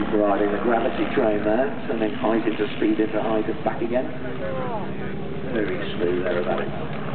riding a gravity train there, and then height into speed into height and back again. Very smooth aerobatic.